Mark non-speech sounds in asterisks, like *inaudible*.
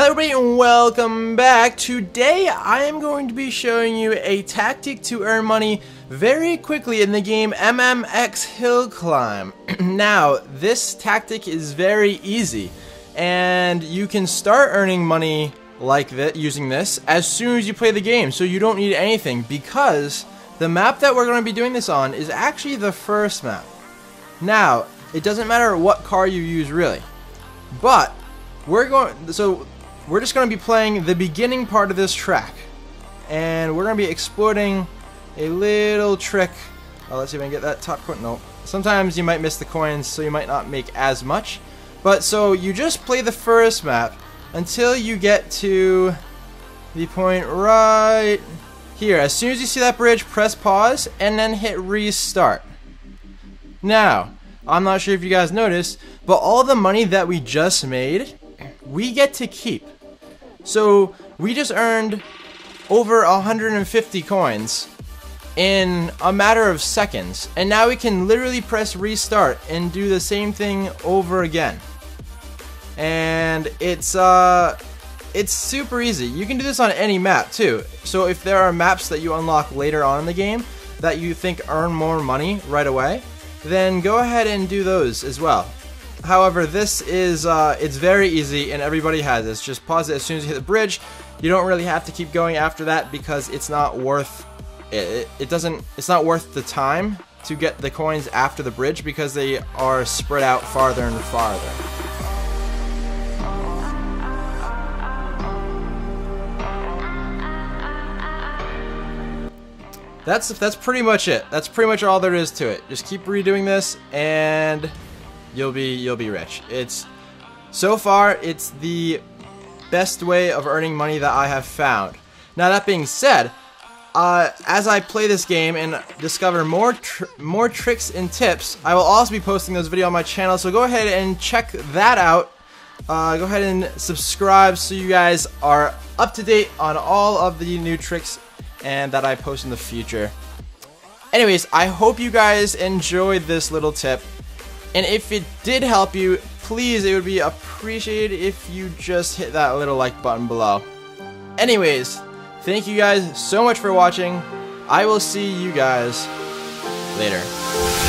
Hello everybody and welcome back. Today I am going to be showing you a tactic to earn money very quickly in the game MMX Hill Climb. *clears throat* now, this tactic is very easy and you can start earning money like that using this as soon as you play the game so you don't need anything because the map that we're going to be doing this on is actually the first map. Now, it doesn't matter what car you use really. But we're going so we're just going to be playing the beginning part of this track. And we're going to be exploiting a little trick. Oh, let's see if I can get that top coin. No. Sometimes you might miss the coins, so you might not make as much. But so you just play the first map until you get to the point right here. As soon as you see that bridge, press pause and then hit restart. Now, I'm not sure if you guys noticed, but all the money that we just made, we get to keep. So we just earned over 150 coins in a matter of seconds. And now we can literally press restart and do the same thing over again. And it's uh it's super easy. You can do this on any map too. So if there are maps that you unlock later on in the game that you think earn more money right away, then go ahead and do those as well. However, this is, uh, it's very easy and everybody has this. Just pause it as soon as you hit the bridge. You don't really have to keep going after that because it's not worth, it, it doesn't, it's not worth the time to get the coins after the bridge because they are spread out farther and farther. That's that's pretty much it. That's pretty much all there is to it. Just keep redoing this and you'll be you'll be rich. It's so far it's the best way of earning money that I have found. Now that being said, uh, as I play this game and discover more tr more tricks and tips, I will also be posting those videos on my channel. So go ahead and check that out. Uh, go ahead and subscribe so you guys are up to date on all of the new tricks and that I post in the future. Anyways, I hope you guys enjoyed this little tip. And if it did help you, please, it would be appreciated if you just hit that little like button below. Anyways, thank you guys so much for watching. I will see you guys later.